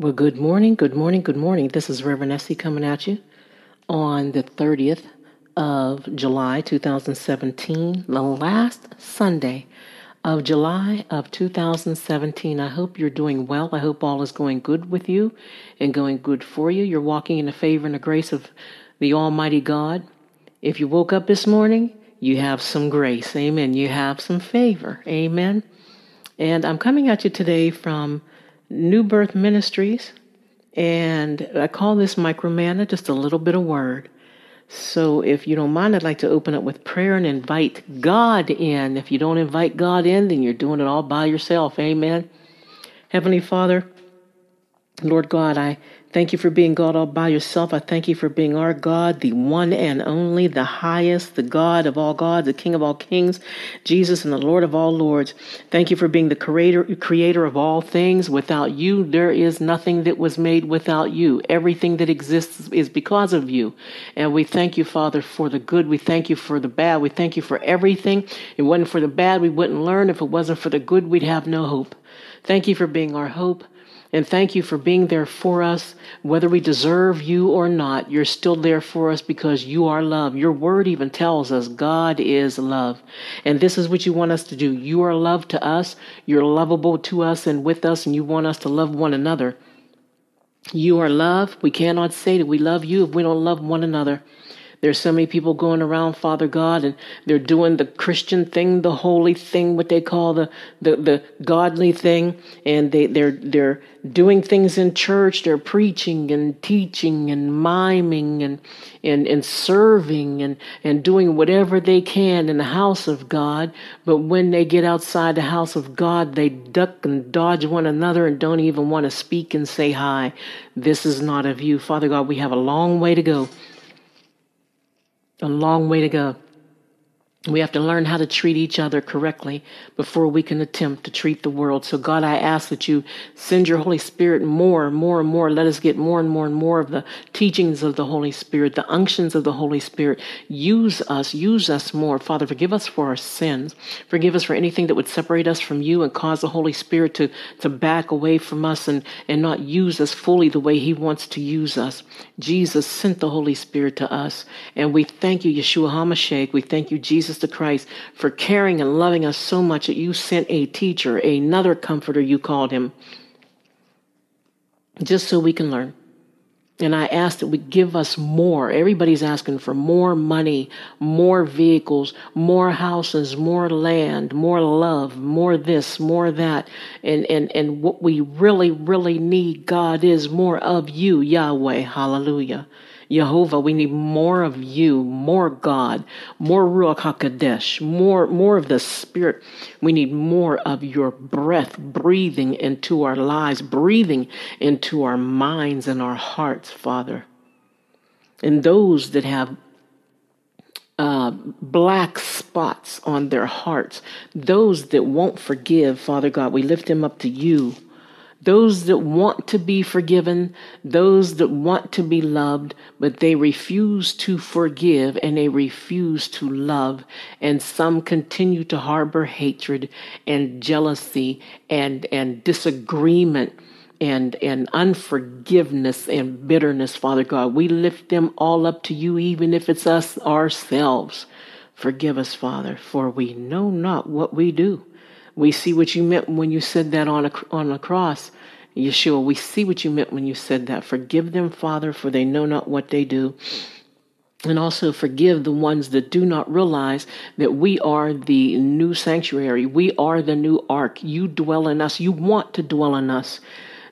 Well, good morning, good morning, good morning. This is Reverend Essie coming at you on the 30th of July 2017, the last Sunday of July of 2017. I hope you're doing well. I hope all is going good with you and going good for you. You're walking in the favor and the grace of the Almighty God. If you woke up this morning, you have some grace. Amen. You have some favor. Amen. And I'm coming at you today from New Birth Ministries. And I call this micromana just a little bit of word. So if you don't mind, I'd like to open up with prayer and invite God in. If you don't invite God in, then you're doing it all by yourself. Amen. Heavenly Father, Lord God, I Thank you for being God all by yourself. I thank you for being our God, the one and only, the highest, the God of all gods, the King of all kings, Jesus and the Lord of all lords. Thank you for being the creator, creator of all things. Without you, there is nothing that was made without you. Everything that exists is because of you. And we thank you, Father, for the good. We thank you for the bad. We thank you for everything. If it wasn't for the bad, we wouldn't learn. If it wasn't for the good, we'd have no hope. Thank you for being our hope. And thank you for being there for us. Whether we deserve you or not, you're still there for us because you are love. Your word even tells us God is love. And this is what you want us to do. You are love to us. You're lovable to us and with us, and you want us to love one another. You are love. We cannot say that we love you if we don't love one another. There's so many people going around, Father God, and they're doing the Christian thing, the holy thing, what they call the the, the godly thing, and they, they're they're doing things in church, they're preaching and teaching and miming and and, and serving and, and doing whatever they can in the house of God. But when they get outside the house of God, they duck and dodge one another and don't even want to speak and say hi. This is not of you. Father God, we have a long way to go a long way to go. We have to learn how to treat each other correctly before we can attempt to treat the world. So, God, I ask that you send your Holy Spirit more and more and more. Let us get more and more and more of the teachings of the Holy Spirit, the unctions of the Holy Spirit. Use us, use us more. Father, forgive us for our sins. Forgive us for anything that would separate us from you and cause the Holy Spirit to, to back away from us and, and not use us fully the way He wants to use us. Jesus sent the Holy Spirit to us, and we thank you, Yeshua HaMashiach. We thank you, Jesus Jesus the Christ, for caring and loving us so much that you sent a teacher, another comforter, you called him, just so we can learn. And I ask that we give us more. Everybody's asking for more money, more vehicles, more houses, more land, more love, more this, more that. And, and, and what we really, really need, God, is more of you, Yahweh. Hallelujah. Jehovah, we need more of you, more God, more Ruach HaKodesh, more, more of the Spirit. We need more of your breath breathing into our lives, breathing into our minds and our hearts, Father. And those that have uh, black spots on their hearts, those that won't forgive, Father God, we lift them up to you those that want to be forgiven, those that want to be loved, but they refuse to forgive and they refuse to love. And some continue to harbor hatred and jealousy and, and disagreement and, and unforgiveness and bitterness, Father God. We lift them all up to you, even if it's us ourselves. Forgive us, Father, for we know not what we do. We see what you meant when you said that on a, on a cross. Yeshua, we see what you meant when you said that. Forgive them, Father, for they know not what they do. And also forgive the ones that do not realize that we are the new sanctuary. We are the new ark. You dwell in us. You want to dwell in us.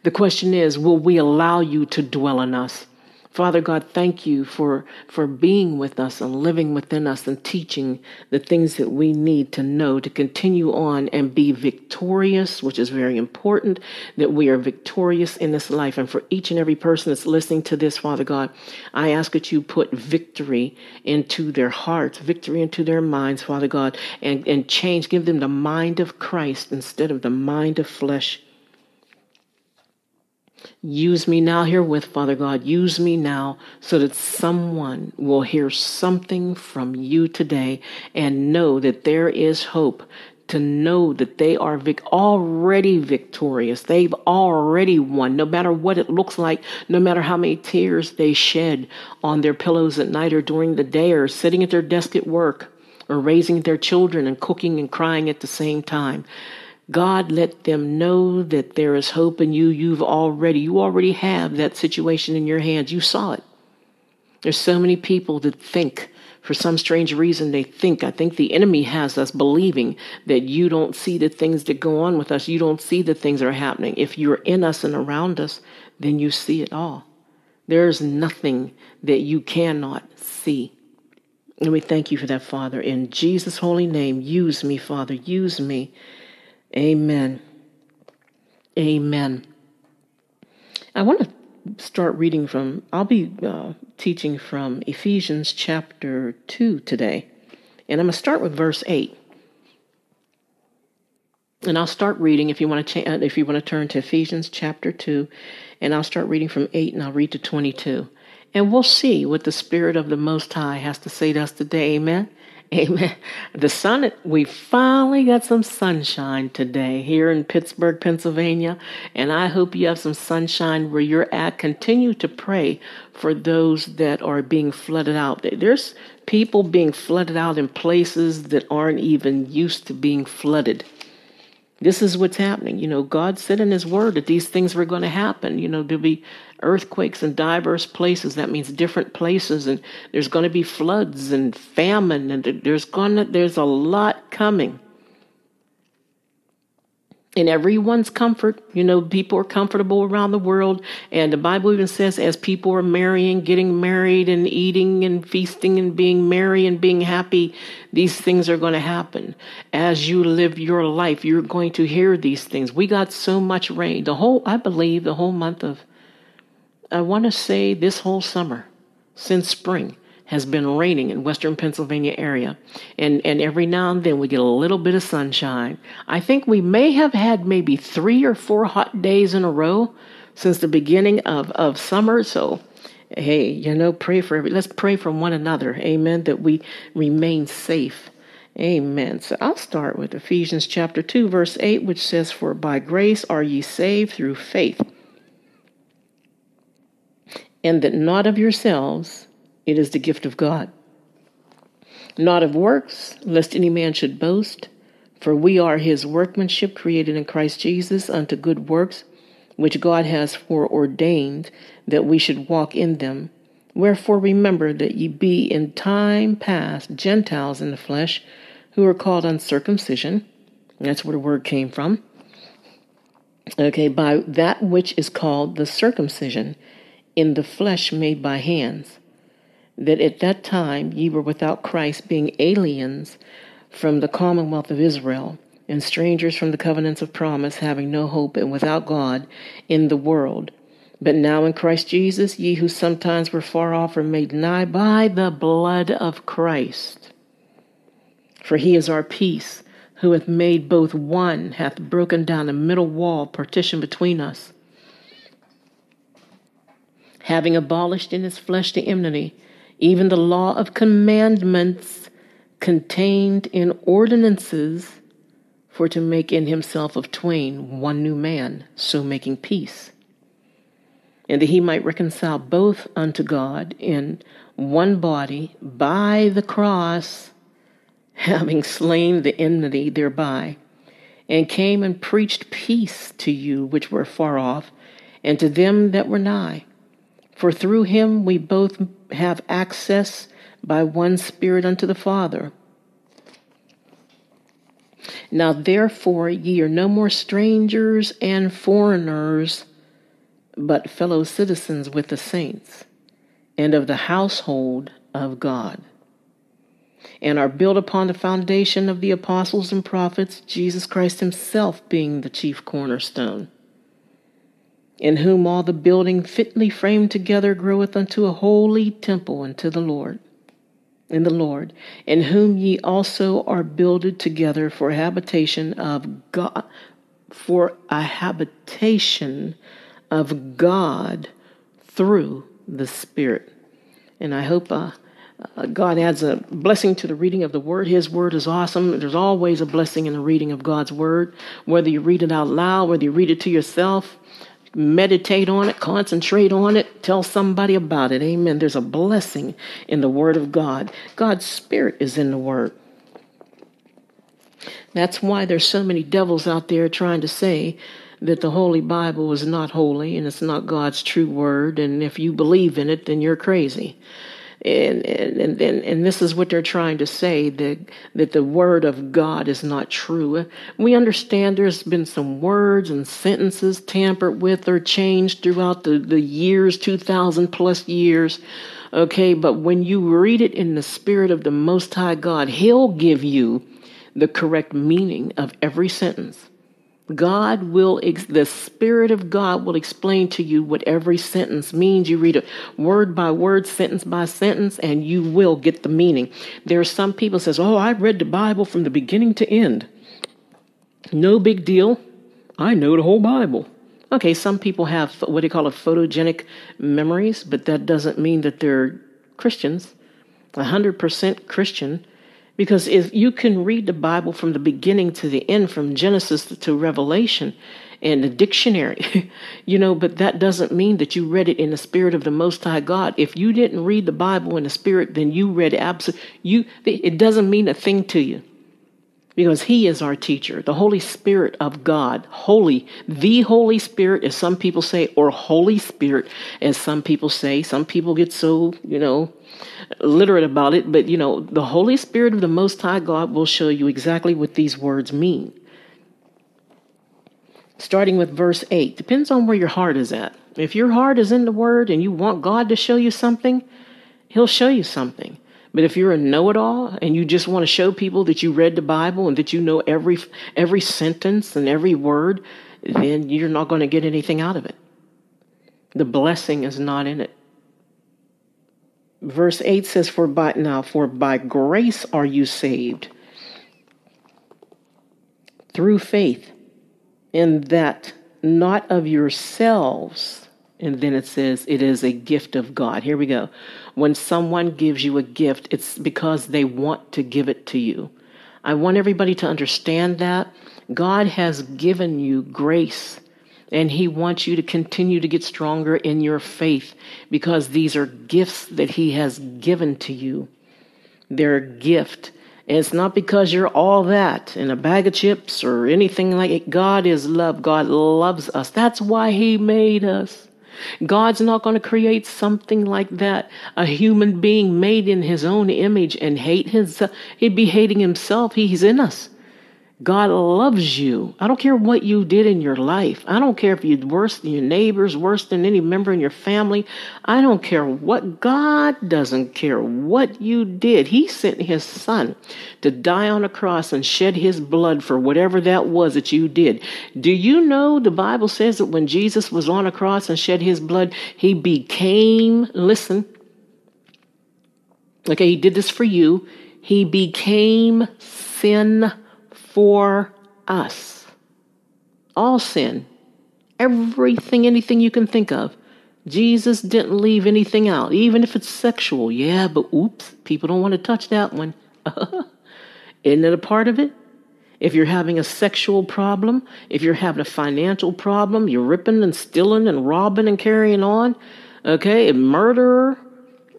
The question is, will we allow you to dwell in us? Father God, thank you for, for being with us and living within us and teaching the things that we need to know to continue on and be victorious, which is very important that we are victorious in this life. And for each and every person that's listening to this, Father God, I ask that you put victory into their hearts, victory into their minds, Father God, and, and change, give them the mind of Christ instead of the mind of flesh. Use me now herewith, Father God. Use me now so that someone will hear something from you today and know that there is hope to know that they are vic- already victorious. They've already won, no matter what it looks like, no matter how many tears they shed on their pillows at night or during the day, or sitting at their desk at work, or raising their children and cooking and crying at the same time. God let them know that there is hope in you. You've already, you already have that situation in your hands. You saw it. There's so many people that think for some strange reason they think i think the enemy has us believing that you don't see the things that go on with us. You don't see the things that are happening. If you're in us and around us then you see it all. There's nothing that you cannot see. And we thank you for that father. In jesus holy name use me father. Use me amen amen i want to start reading from, I'll be uh, teaching from Ephesians chapter 2 today. And I'm going to start with verse 8. And I'll start reading if you want to cha- uh, if you want to turn to Ephesians chapter 2 and I'll start reading from 8 and I'll read to 22. And we'll see what the spirit of the most high has to say to us today. Amen. Amen. The sun, we finally got some sunshine today here in Pittsburgh, Pennsylvania. And I hope you have some sunshine where you're at. Continue to pray for those that are being flooded out. There's people being flooded out in places that aren't even used to being flooded. This is what's happening. You know, God said in His Word that these things were going to happen. You know, there'll be earthquakes in diverse places. That means different places, and there's going to be floods and famine, and there's going to there's a lot coming in everyone's comfort. You know, people are comfortable around the world. And the Bible even says, as people are marrying, getting married, and eating and feasting and being merry and being happy, these things are going to happen. As you live your life, you're going to hear these things. We got so much rain. The whole, I believe, the whole month of, I want to say this whole summer, since spring has been raining in western Pennsylvania area. And, and every now and then we get a little bit of sunshine. I think we may have had maybe three or four hot days in a row since the beginning of, of summer. So, hey, you know, pray for every, let's pray for one another. Amen. That we remain safe. Amen. So I'll start with Ephesians chapter 2, verse 8, which says, For by grace are ye saved through faith, and that not of yourselves, it is the gift of God. Not of works, lest any man should boast. For we are his workmanship created in Christ Jesus unto good works, which God has foreordained that we should walk in them. Wherefore remember that ye be in time past Gentiles in the flesh, who are called uncircumcision. That's where the word came from. Okay, by that which is called the circumcision in the flesh made by hands that at that time ye were without Christ, being aliens from the commonwealth of Israel, and strangers from the covenants of promise, having no hope and without God in the world. But now in Christ Jesus, ye who sometimes were far off are made nigh by the blood of Christ. For he is our peace, who hath made both one, hath broken down the middle wall, partition between us, having abolished in his flesh the enmity even the law of commandments contained in ordinances, for to make in himself of twain one new man, so making peace, and that he might reconcile both unto God in one body by the cross, having slain the enmity thereby, and came and preached peace to you which were far off, and to them that were nigh. For through him we both have access by one Spirit unto the Father. Now therefore ye are no more strangers and foreigners, but fellow citizens with the saints, and of the household of God, and are built upon the foundation of the apostles and prophets, Jesus Christ Himself being the chief cornerstone in whom all the building fitly framed together groweth unto a holy temple unto the Lord. In the Lord, in whom ye also are builded together for habitation of God, for a habitation of God through the Spirit. And I hope uh, Uh, God adds a blessing to the reading of the Word. His Word is awesome. There's always a blessing in the reading of God's Word, whether you read it out loud, whether you read it to yourself, meditate on it, concentrate on it, tell somebody about it. Amen. There's a blessing in the Word of God. God's Spirit is in the Word. That's why there's so many devils out there trying to say that the Holy Bible is not holy and it's not God's true word, and if you believe in it, then you're crazy and, and, and, and this is what they're trying to say that, that the word of God is not true. We understand there's been some words and sentences tampered with or changed throughout the, the years, 2,000 plus years. Okay, but when you read it in the spirit of the Most High God, He'll give you the correct meaning of every sentence. God will, ex- the Spirit of God will explain to you what every sentence means. You read it word by word, sentence by sentence, and you will get the meaning. There are some people says, "Oh, I read the Bible from the beginning to end." No big deal. I know the whole Bible. Okay, some people have what they call a photogenic memories, but that doesn't mean that they're Christians. 100% Christian because if you can read the Bible from the beginning to the end, from Genesis to Revelation, in the dictionary, you know, but that doesn't mean that you read it in the spirit of the Most High God. If you didn't read the Bible in the spirit, then you read absolutely. You, it doesn't mean a thing to you because he is our teacher, the Holy Spirit of God. Holy, the Holy Spirit, as some people say, or Holy Spirit, as some people say. Some people get so, you know, literate about it, but you know, the Holy Spirit of the Most High God will show you exactly what these words mean. Starting with verse 8, depends on where your heart is at. If your heart is in the Word and you want God to show you something, He'll show you something. But if you're a know-it-all and you just want to show people that you read the Bible and that you know every every sentence and every word, then you're not going to get anything out of it. The blessing is not in it verse 8 says for by now for by grace are you saved through faith in that not of yourselves and then it says it is a gift of God. Here we go. When someone gives you a gift, it's because they want to give it to you. I want everybody to understand that God has given you grace and He wants you to continue to get stronger in your faith because these are gifts that He has given to you. They're a gift. And it's not because you're all that in a bag of chips or anything like it. God is love. God loves us. That's why He made us. God's not going to create something like that. A human being made in His own image and hate His, he'd be hating Himself. He's in us. God loves you. I don't care what you did in your life. I don't care if you're worse than your neighbors, worse than any member in your family. I don't care what. God doesn't care what you did. He sent his son to die on a cross and shed his blood for whatever that was that you did. Do you know the Bible says that when Jesus was on a cross and shed his blood, he became, listen, okay, he did this for you. He became sin for us. All sin, everything, anything you can think of. Jesus didn't leave anything out, even if it's sexual. Yeah, but oops, people don't want to touch that one. Isn't it a part of it? If you're having a sexual problem, if you're having a financial problem, you're ripping and stealing and robbing and carrying on, okay, a murderer,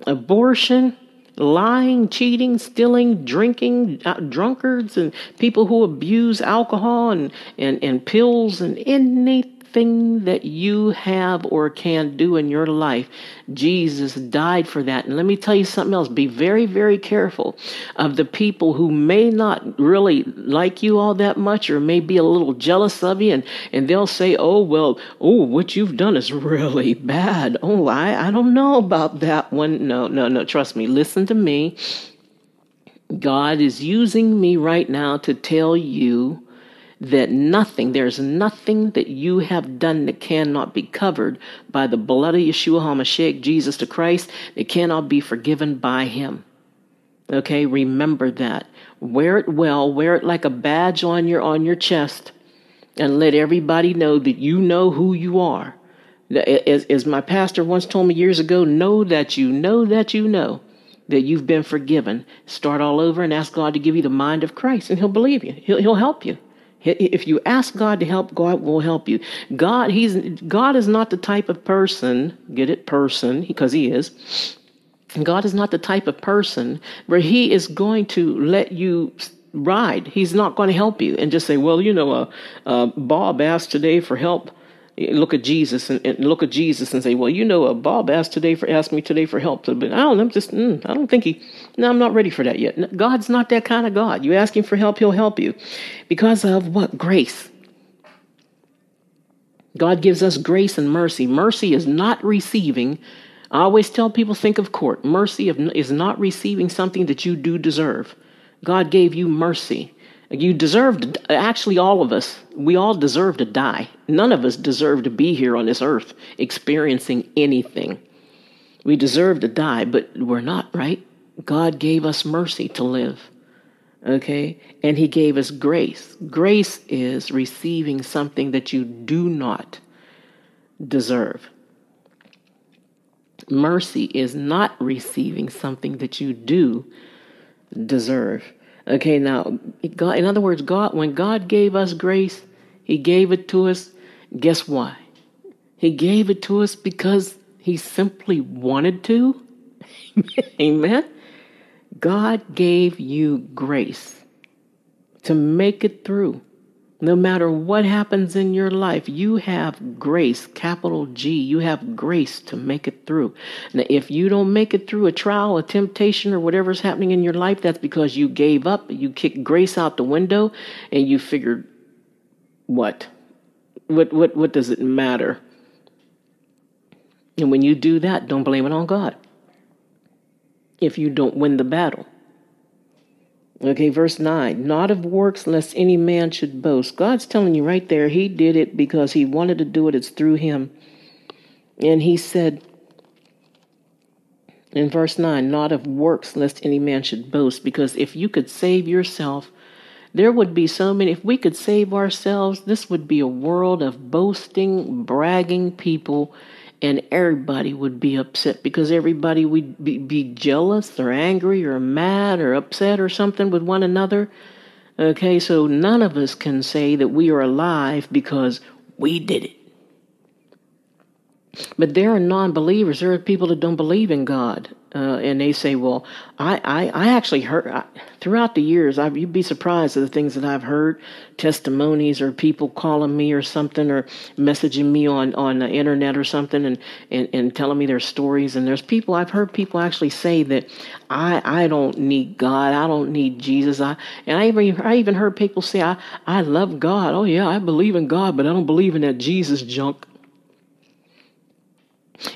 abortion, lying, cheating, stealing, drinking, uh, drunkards, and people who abuse alcohol and, and, and pills and anything anything that you have or can do in your life, Jesus died for that. And let me tell you something else. Be very, very careful of the people who may not really like you all that much or may be a little jealous of you. And, and they'll say, oh, well, oh, what you've done is really bad. Oh, I, I don't know about that one. No, no, no. Trust me. Listen to me. God is using me right now to tell you that nothing, there's nothing that you have done that cannot be covered by the blood of Yeshua HaMashiach, Jesus the Christ, that cannot be forgiven by him. Okay, remember that. Wear it well, wear it like a badge on your on your chest, and let everybody know that you know who you are. As, as my pastor once told me years ago, know that you know that you know that you've been forgiven. Start all over and ask God to give you the mind of Christ, and He'll believe you. He'll, he'll help you. If you ask God to help, God will help you. God, He's God is not the type of person, get it, person, because He is. God is not the type of person where He is going to let you ride. He's not going to help you and just say, well, you know, uh, uh, Bob asked today for help look at Jesus and, and, look at Jesus and say, well, you know, uh, Bob asked today for asked me today for help, but I don't I'm just mm, I don't think he. No, I'm not ready for that yet. God's not that kind of God. You ask Him for help, He'll help you, because of what grace. God gives us grace and mercy. Mercy is not receiving. I always tell people think of court. Mercy is not receiving something that you do deserve. God gave you mercy. You deserved, actually, all of us, we all deserve to die. None of us deserve to be here on this earth experiencing anything. We deserve to die, but we're not, right? God gave us mercy to live. Okay? And He gave us grace. Grace is receiving something that you do not deserve. Mercy is not receiving something that you do deserve. Okay, now, God, in other words, God, when God gave us grace, He gave it to us. Guess why? He gave it to us because He simply wanted to. Amen. God gave you grace to make it through. No matter what happens in your life, you have grace, capital G. You have grace to make it through. Now, if you don't make it through a trial, a temptation, or whatever's happening in your life, that's because you gave up, you kicked grace out the window, and you figured, what? What, what, what does it matter? And when you do that, don't blame it on God. If you don't win the battle, Okay, verse 9, not of works lest any man should boast. God's telling you right there, He did it because He wanted to do it. It's through Him. And He said in verse 9, not of works lest any man should boast. Because if you could save yourself, there would be so many. If we could save ourselves, this would be a world of boasting, bragging people and everybody would be upset because everybody would be, be jealous or angry or mad or upset or something with one another. Okay, so none of us can say that we are alive because we did it. But there are non believers, there are people that don't believe in God uh, and they say, "Well, I, I, I actually heard I, throughout the years. I, you'd be surprised at the things that I've heard, testimonies or people calling me or something, or messaging me on on the internet or something, and, and and telling me their stories. And there's people I've heard people actually say that I I don't need God, I don't need Jesus. I and I even I even heard people say I I love God. Oh yeah, I believe in God, but I don't believe in that Jesus junk.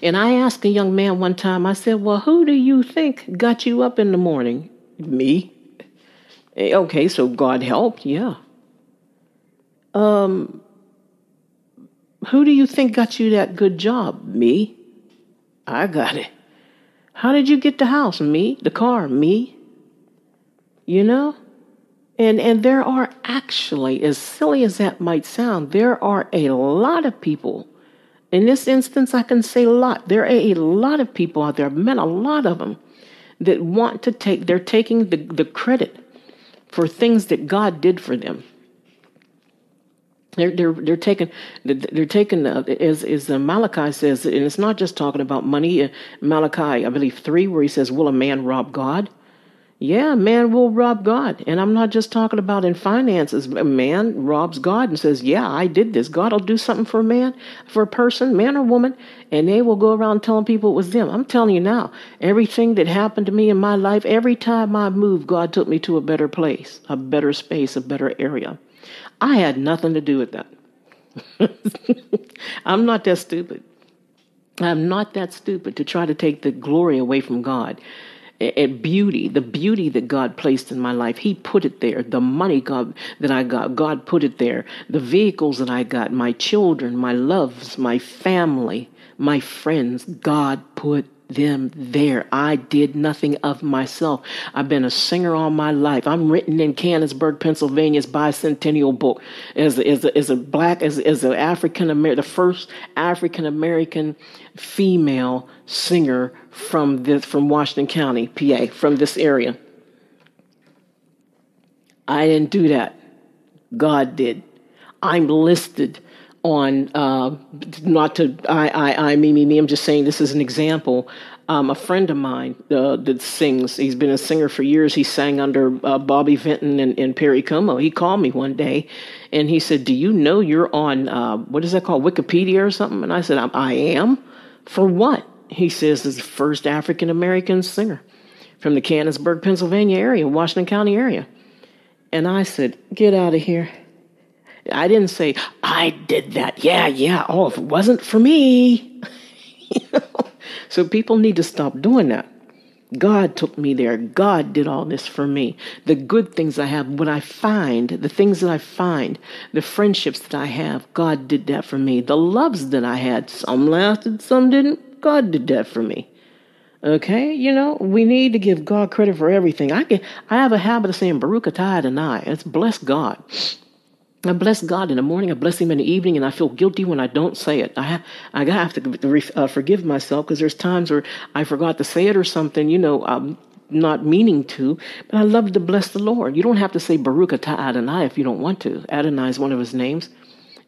And I asked a young man one time, I said, Well, who do you think got you up in the morning? Me. Eh, okay, so God helped, yeah. Um, who do you think got you that good job? Me. I got it. How did you get the house? Me. The car? Me. You know? And and there are actually, as silly as that might sound, there are a lot of people in this instance, I can say a lot. There are a lot of people out there, I've met a lot of them, that want to take, they're taking the, the credit for things that God did for them. They're, they're, they're taking, they're taking, uh, as, as Malachi says, and it's not just talking about money. Uh, Malachi, I believe, 3, where he says, Will a man rob God? Yeah, man will rob God. And I'm not just talking about in finances. A man robs God and says, Yeah, I did this. God will do something for a man, for a person, man or woman, and they will go around telling people it was them. I'm telling you now, everything that happened to me in my life, every time I moved, God took me to a better place, a better space, a better area. I had nothing to do with that. I'm not that stupid. I'm not that stupid to try to take the glory away from God and beauty, the beauty that God placed in my life. He put it there. The money God that I got, God put it there. The vehicles that I got, my children, my loves, my family, my friends, God put them there. I did nothing of myself. I've been a singer all my life. I'm written in Canonsburg, Pennsylvania's bicentennial book as as as a black, as, as an African American, the first African American female singer from this, from Washington County, PA, from this area. I didn't do that. God did. I'm listed on uh, not to I, I I me me me. I'm just saying this is an example. Um, a friend of mine uh, that sings. He's been a singer for years. He sang under uh, Bobby Vinton and, and, Perry Como. He called me one day, and he said, "Do you know you're on uh, what is that called Wikipedia or something?" And I said, "I am." For what? He says, "Is the first African American singer from the Canonsburg, Pennsylvania area, Washington County area." And I said, "Get out of here." I didn't say, I did that. Yeah, yeah. Oh, if it wasn't for me. you know? So people need to stop doing that. God took me there. God did all this for me. The good things I have, what I find, the things that I find, the friendships that I have, God did that for me. The loves that I had, some lasted, some didn't. God did that for me. Okay, you know, we need to give God credit for everything. I can I have a habit of saying Baruch atah Adonai. It's bless God. I bless God in the morning. I bless Him in the evening, and I feel guilty when I don't say it. I have, I have to uh, forgive myself because there's times where I forgot to say it or something. You know, I'm not meaning to, but I love to bless the Lord. You don't have to say Baruch atah Adonai if you don't want to. Adonai is one of His names.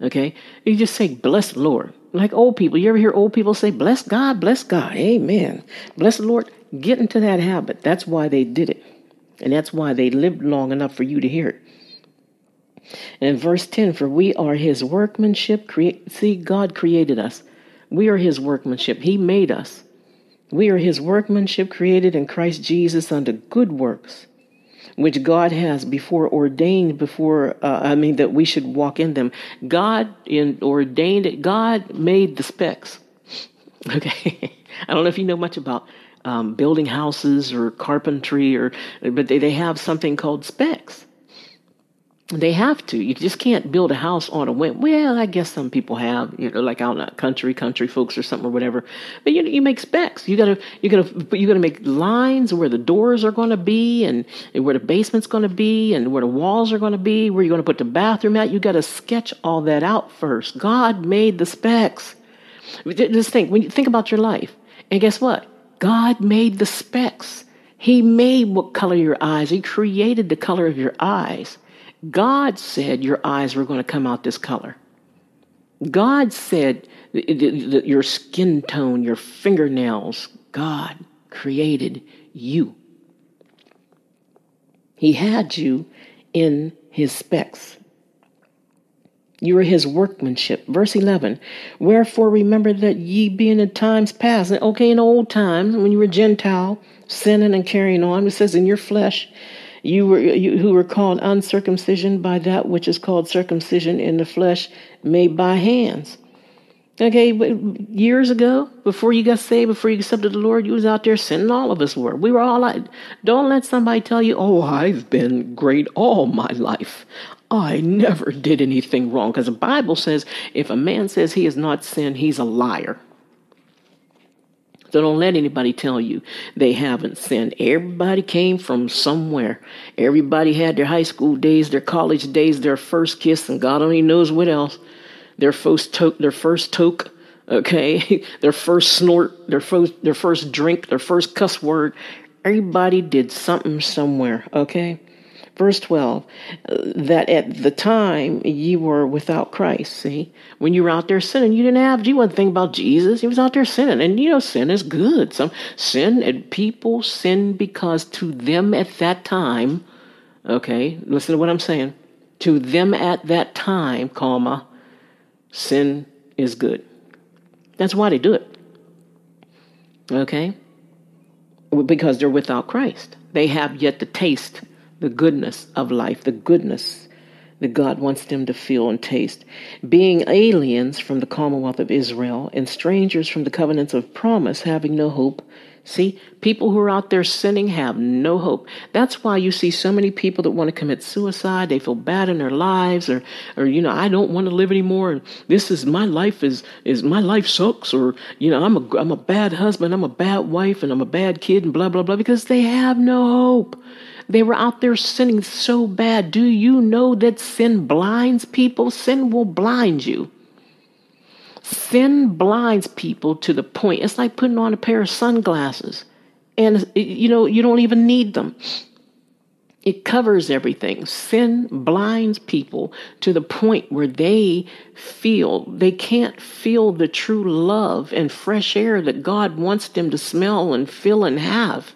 Okay, you just say bless the Lord. Like old people, you ever hear old people say bless God, bless God, Amen, bless the Lord. Get into that habit. That's why they did it, and that's why they lived long enough for you to hear it. And verse 10, for we are his workmanship. Create, see, God created us. We are his workmanship. He made us. We are his workmanship created in Christ Jesus unto good works, which God has before ordained before, uh, I mean, that we should walk in them. God in, ordained it. God made the specs. Okay. I don't know if you know much about um, building houses or carpentry or, but they, they have something called specs. They have to. You just can't build a house on a whim. Well, I guess some people have, you know, like out in country, country folks or something or whatever. But you you make specs. You gotta you gotta you gotta make lines where the doors are going to be and, and where the basement's going to be and where the walls are going to be, where you're going to put the bathroom at. You got to sketch all that out first. God made the specs. Just think when you think about your life, and guess what? God made the specs. He made what color your eyes. He created the color of your eyes. God said your eyes were going to come out this color. God said your skin tone, your fingernails, God created you. He had you in his specs. You are his workmanship. Verse 11. Wherefore remember that ye being in times past, okay, in old times, when you were Gentile, sinning and carrying on, it says in your flesh, you were you, who were called uncircumcision by that which is called circumcision in the flesh made by hands. Okay, years ago, before you got saved, before you accepted the Lord, you was out there sinning. All of us were. We were all like, don't let somebody tell you, oh, I've been great all my life. I never did anything wrong. Because the Bible says if a man says he has not sinned, he's a liar. So don't let anybody tell you they haven't sinned. Everybody came from somewhere. Everybody had their high school days, their college days, their first kiss, and God only knows what else. Their first toke, their first toke, okay, their first snort, their first their first drink, their first cuss word. Everybody did something somewhere, okay? Verse 12, uh, that at the time ye were without Christ. See, when you were out there sinning, you didn't have, you wasn't thinking about Jesus. He was out there sinning. And you know, sin is good. Some sin, and people sin because to them at that time, okay, listen to what I'm saying. To them at that time, comma, sin is good. That's why they do it. Okay? Because they're without Christ. They have yet to taste the goodness of life, the goodness that God wants them to feel and taste. Being aliens from the commonwealth of Israel and strangers from the covenants of promise, having no hope, See, people who are out there sinning have no hope. That's why you see so many people that want to commit suicide. They feel bad in their lives, or, or you know, I don't want to live anymore. And this is my life is is my life sucks, or you know, I'm a I'm a bad husband, I'm a bad wife, and I'm a bad kid, and blah blah blah, because they have no hope. They were out there sinning so bad. Do you know that sin blinds people? Sin will blind you. Sin blinds people to the point. It's like putting on a pair of sunglasses, and you know you don't even need them. It covers everything. Sin blinds people to the point where they feel they can't feel the true love and fresh air that God wants them to smell and feel and have.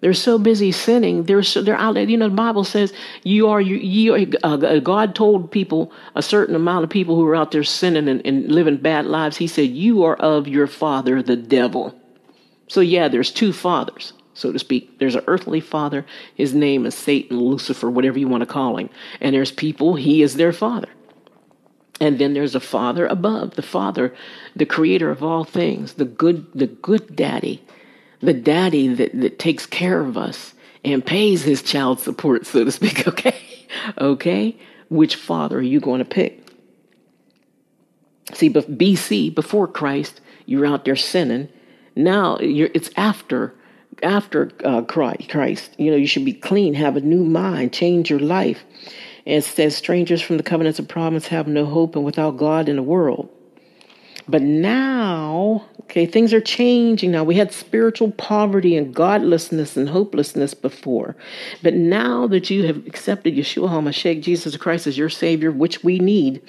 They're so busy sinning. They're so, they're out. There. You know, the Bible says you are you. you uh, God told people a certain amount of people who are out there sinning and, and living bad lives. He said you are of your father, the devil. So yeah, there's two fathers, so to speak. There's an earthly father. His name is Satan, Lucifer, whatever you want to call him. And there's people. He is their father. And then there's a father above, the father, the creator of all things, the good, the good daddy the daddy that, that takes care of us and pays his child support, so to speak, okay? Okay? Which father are you going to pick? See, BC, before Christ, you're out there sinning. Now it's after after uh, Christ. You know, you should be clean, have a new mind, change your life. And it says, strangers from the covenants of promise have no hope and without God in the world. But now, okay, things are changing now. We had spiritual poverty and godlessness and hopelessness before. But now that you have accepted Yeshua HaMashiach, Jesus Christ, as your Savior, which we need,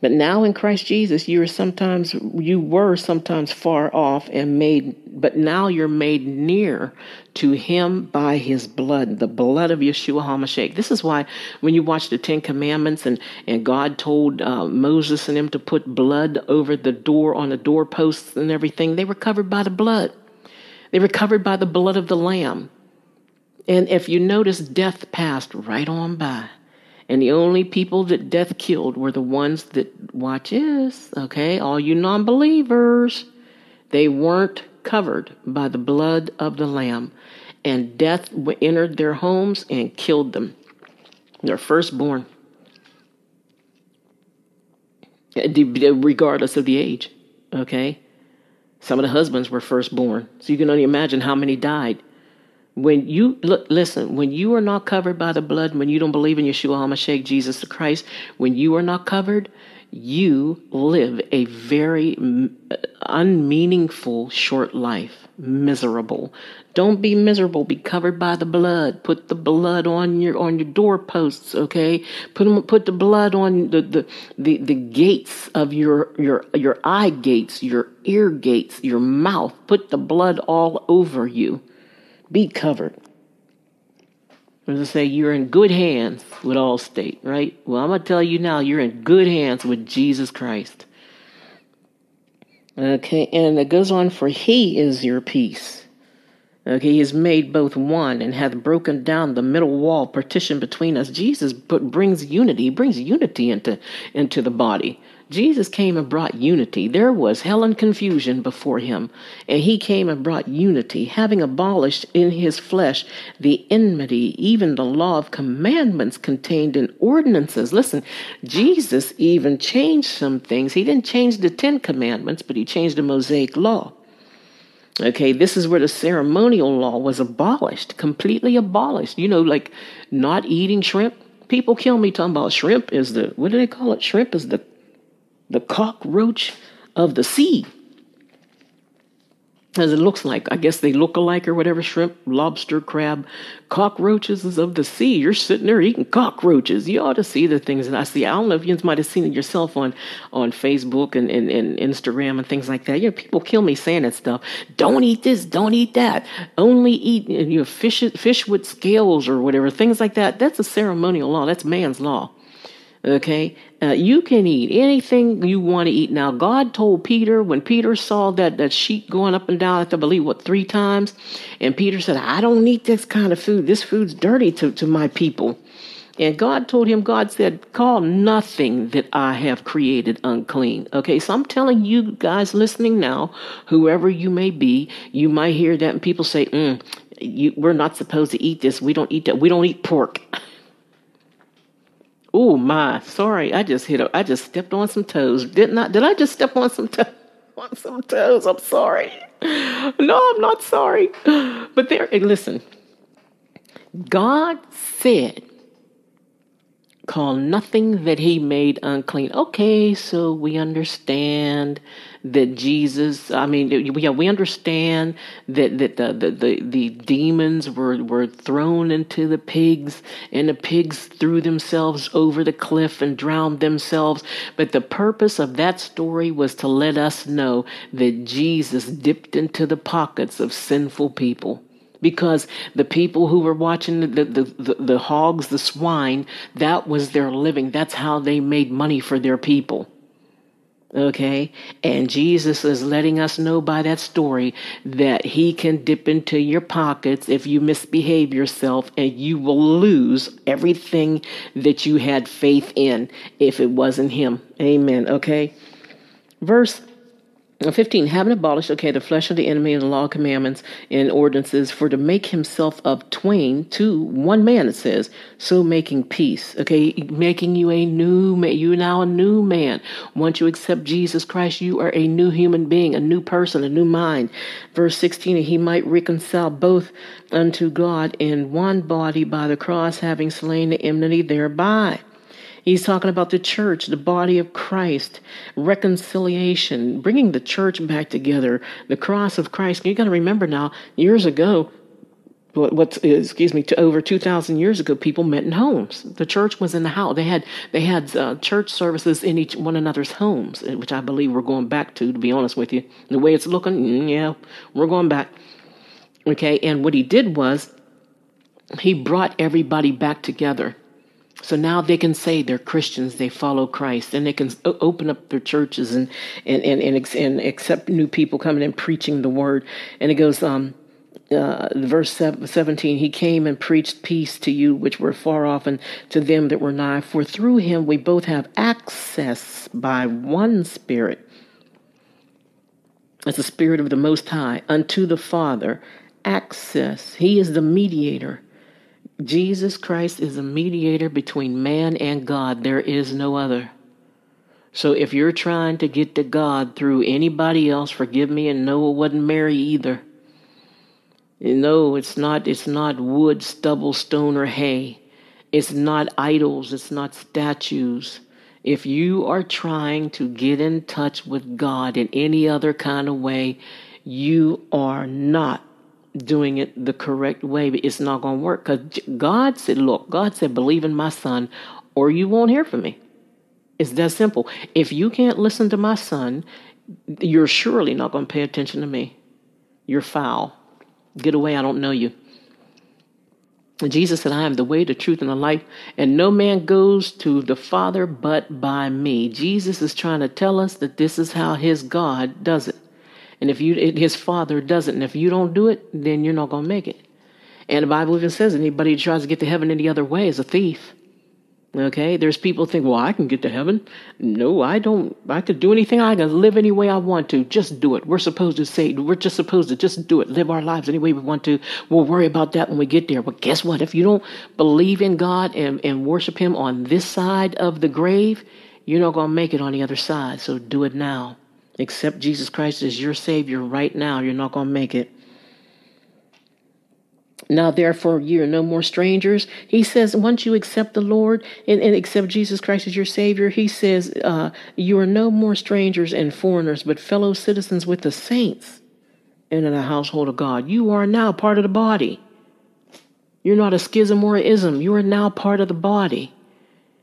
but now in Christ Jesus, you are sometimes you were sometimes far off and made, but now you're made near to Him by His blood, the blood of Yeshua Hamashiach. This is why when you watch the Ten Commandments and and God told uh, Moses and him to put blood over the door on the doorposts and everything, they were covered by the blood. They were covered by the blood of the Lamb. And if you notice, death passed right on by. And the only people that death killed were the ones that, watch this, okay, all you non believers, they weren't covered by the blood of the Lamb. And death entered their homes and killed them, their firstborn, uh, regardless of the age, okay? Some of the husbands were firstborn. So you can only imagine how many died when you look, listen, when you are not covered by the blood, when you don't believe in Yeshua HaMashiach, Jesus the Christ, when you are not covered, you live a very uh, unmeaningful short life, miserable. Don't be miserable. Be covered by the blood. Put the blood on your on your doorposts. Okay, put them, put the blood on the, the the the gates of your your your eye gates, your ear gates, your mouth. Put the blood all over you. Be covered. As I say, you're in good hands with Allstate, right? Well, I'm going to tell you now, you're in good hands with Jesus Christ. Okay, and it goes on, for he is your peace. Okay, he has made both one and hath broken down the middle wall partition between us. Jesus put, brings unity, he brings unity into, into the body. Jesus came and brought unity. There was hell and confusion before him, and he came and brought unity, having abolished in his flesh the enmity, even the law of commandments contained in ordinances. Listen, Jesus even changed some things. He didn't change the Ten Commandments, but he changed the Mosaic law. Okay, this is where the ceremonial law was abolished, completely abolished. You know, like not eating shrimp. People kill me talking about shrimp is the, what do they call it? Shrimp is the the cockroach of the sea. As it looks like, I guess they look alike or whatever shrimp, lobster, crab, cockroaches is of the sea. You're sitting there eating cockroaches. You ought to see the things that I see. I don't know if you might have seen it yourself on, on Facebook and, and, and Instagram and things like that. You know, people kill me saying that stuff. Don't eat this, don't eat that. Only eat you know, fish, fish with scales or whatever, things like that. That's a ceremonial law. That's man's law. Okay, uh, you can eat anything you want to eat. Now, God told Peter when Peter saw that that sheep going up and down, I believe what three times, and Peter said, "I don't eat this kind of food. This food's dirty to to my people." And God told him, God said, call nothing that I have created unclean. Okay, so I'm telling you guys listening now, whoever you may be, you might hear that and people say, mm, you, we're not supposed to eat this. We don't eat that. We don't eat pork. oh my, sorry, I just hit. A, I just stepped on some toes. Didn't I? Did I just step on some toes? On some toes. I'm sorry. No, I'm not sorry. But there, listen. God said call nothing that he made unclean. Okay, so we understand that Jesus, I mean, yeah, we understand that, that the, the, the, the demons were, were thrown into the pigs and the pigs threw themselves over the cliff and drowned themselves. But the purpose of that story was to let us know that Jesus dipped into the pockets of sinful people because the people who were watching the, the, the, the, hogs, the swine, that was their living. That's how they made money for their people. Okay? And Jesus is letting us know by that story that he can dip into your pockets if you misbehave yourself and you will lose everything that you had faith in if it wasn't him. Amen. Okay? Verse 15 having abolished okay the flesh of the enemy and the law commandments and ordinances for to make himself of twain to one man it says so making peace okay making you a new man you now a new man. Once you accept jesus christ you are a new human being a new person a new mind. Verse 16 he might reconcile both unto god in one body by the cross having slain the enmity thereby He's talking about the church, the body of Christ, reconciliation, bringing the church back together, the cross of Christ. You got to remember now, years ago, what, what excuse me, to over 2,000 years ago, people met in homes. The church was in the house. They had they had uh, church services in each one another's homes, eh, which I believe we're going back to. To be honest with you, the way it's looking, mm, yeah, we're going back. Okay, and what he did was he brought everybody back together so now they can say they're Christians, they follow Christ, and they can open up their churches and and and and, and accept new people coming and preaching the word. And it goes, um, uh, verse 17, he came and preached peace to you which were far off and to them that were nigh. For through him we both have access by one Spirit, as the Spirit of the Most High, unto the Father. Access. He is the mediator Jesus Christ is a mediator between man and God. There is no other. So if you're trying to get to God through anybody else, forgive me, and no, it wasn't Mary either. No, it's not. It's not wood, stubble, stone, or hay. It's not idols. It's not statues. If you are trying to get in touch with God in any other kind of way, you are not doing it the correct way, but it's not going to work because God said, Look, God said, believe in my son, or you won't hear from me. It's that simple. If you can't listen to my son, you're surely not going to pay attention to me. You're foul. Get away, I don't know you. Jesus said, I am the way, the truth, and the life, and no man goes to the Father but by me. Jesus is trying to tell us that this is how his God does it. And if you, his father doesn't, and if you don't do it, then you're not going to make it. And the Bible even says anybody who tries to get to heaven any other way is a thief. Okay, there's people think, well, I can get to heaven. No, I don't. I could do anything. I can live any way I want to. Just do it. We're supposed to say, we're just supposed to just do it. Live our lives any way we want to. We'll worry about that when we get there. But guess what? If you don't believe in God and, and worship Him on this side of the grave, you're not going to make it on the other side. So do it now. Accept Jesus Christ as your Savior right now. You're not going to make it. Now, therefore, you are no more strangers. He says, once you accept the Lord and, and accept Jesus Christ as your Savior, he says, uh, you are no more strangers and foreigners, but fellow citizens with the saints and in the household of God. You are now part of the body. You're not a schism or a ism. You are now part of the body.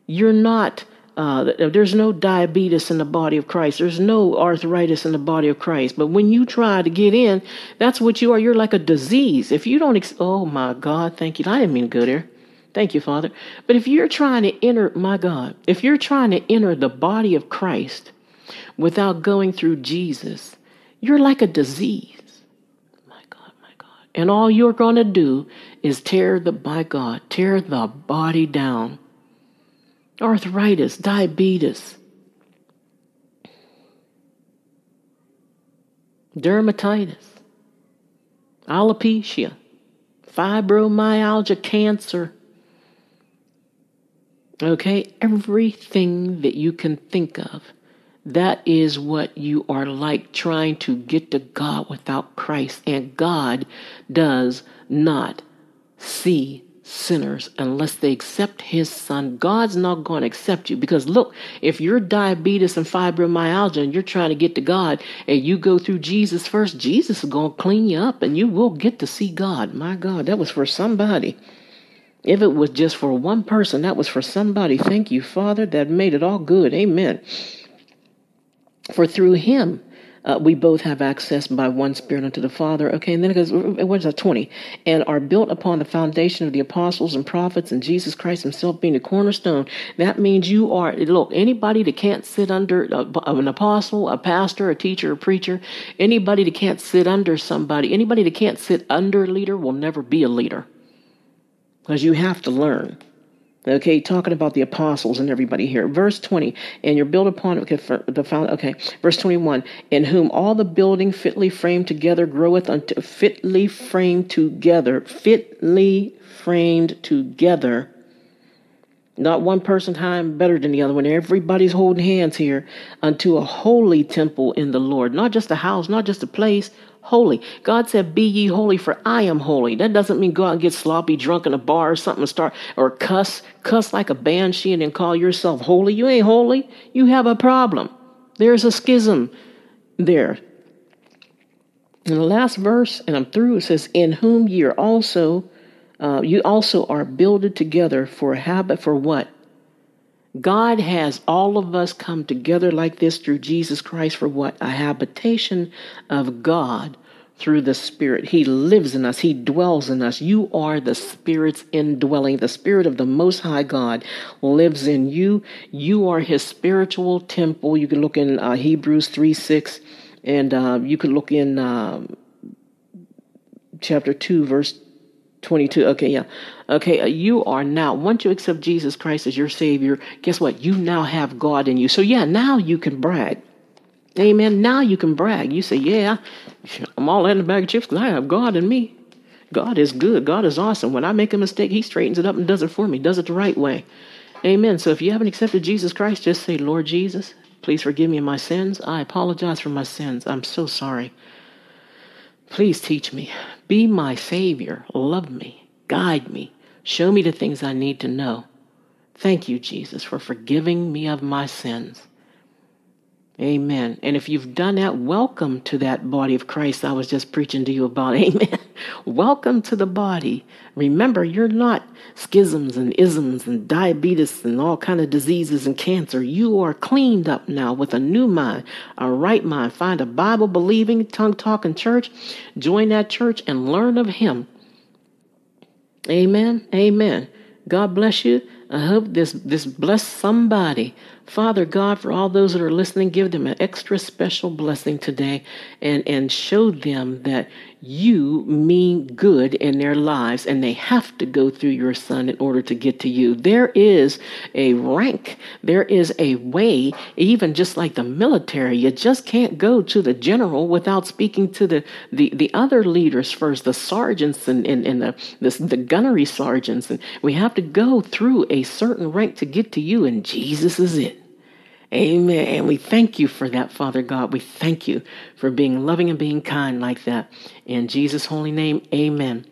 You're not uh, there's no diabetes in the body of Christ. There's no arthritis in the body of Christ. But when you try to get in, that's what you are. You're like a disease. If you don't, ex- oh my God, thank you. I didn't mean to go there. Thank you, Father. But if you're trying to enter, my God, if you're trying to enter the body of Christ without going through Jesus, you're like a disease. My God, my God. And all you're going to do is tear the, by God, tear the body down. Arthritis, diabetes, dermatitis, alopecia, fibromyalgia, cancer. Okay, everything that you can think of that is what you are like trying to get to God without Christ. And God does not see sinners unless they accept his son. God's not going to accept you because look, if you're diabetes and fibromyalgia and you're trying to get to God and you go through Jesus first, Jesus is going to clean you up and you will get to see God. My God, that was for somebody. If it was just for one person, that was for somebody. Thank you, Father, that made it all good. Amen. For through him, uh, we both have access by one Spirit unto the Father. Okay, and then it goes, what is that, 20? And are built upon the foundation of the apostles and prophets and Jesus Christ himself being the cornerstone. That means you are, look, anybody that can't sit under a, an apostle, a pastor, a teacher, a preacher, anybody that can't sit under somebody, anybody that can't sit under a leader will never be a leader. Because you have to learn. Okay, talking about the apostles and everybody here. Verse 20, and you're built upon okay, the found okay. Verse 21, in whom all the building fitly framed together groweth unto fitly framed together, fitly framed together. Not one person time better than the other one. Everybody's holding hands here unto a holy temple in the Lord. Not just a house, not just a place, holy. God said, Be ye holy, for I am holy. That doesn't mean go out and get sloppy drunk in a bar or something and start or cuss, cuss like a banshee and then call yourself holy. You ain't holy. You have a problem. There's a schism there. In the last verse, and I'm through, it says, In whom ye are also uh, you also are builded together for a habit for what? God has all of us come together like this through Jesus Christ for what? A habitation of God through the Spirit. He lives in us, He dwells in us. You are the Spirit's indwelling. The Spirit of the Most High God lives in you. You are His spiritual temple. You can look in uh, Hebrews 3 6, and uh, you can look in uh, chapter 2, verse 22. Okay, yeah. Okay, uh, you are now, once you accept Jesus Christ as your Savior, guess what? You now have God in you. So, yeah, now you can brag. Amen. Now you can brag. You say, yeah, I'm all in the bag of chips because I have God in me. God is good. God is awesome. When I make a mistake, He straightens it up and does it for me, does it the right way. Amen. So if you haven't accepted Jesus Christ, just say, Lord Jesus, please forgive me of my sins. I apologize for my sins. I'm so sorry. Please teach me. Be my Savior. Love me. Guide me. Show me the things I need to know. Thank you, Jesus, for forgiving me of my sins. Amen. And if you've done that, welcome to that body of Christ I was just preaching to you about. Amen. welcome to the body. Remember, you're not schisms and isms and diabetes and all kind of diseases and cancer. You are cleaned up now with a new mind, a right mind. Find a Bible believing, tongue talking church. Join that church and learn of Him. Amen. Amen. God bless you. I hope this this bless somebody. Father God, for all those that are listening, give them an extra special blessing today and, and show them that you mean good in their lives and they have to go through your son in order to get to you. There is a rank, there is a way, even just like the military. You just can't go to the general without speaking to the, the, the other leaders first, the sergeants and, and, and the, the, the gunnery sergeants. And we have to go through a certain rank to get to you, and Jesus is it. Amen. And we thank you for that, Father God. We thank you for being loving and being kind like that. In Jesus' holy name, amen.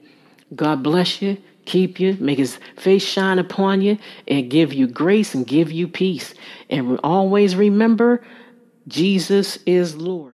God bless you, keep you, make his face shine upon you, and give you grace and give you peace. And always remember, Jesus is Lord.